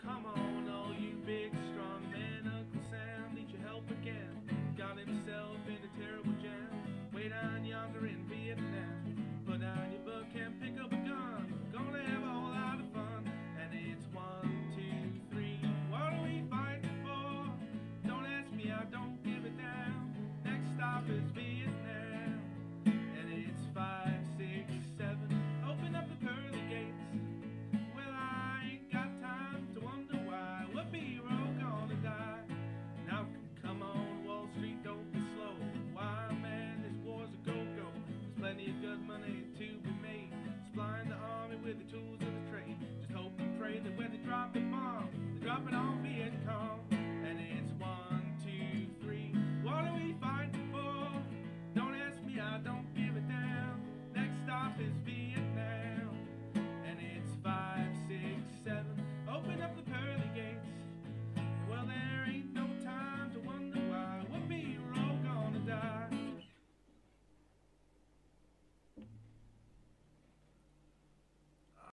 come on. to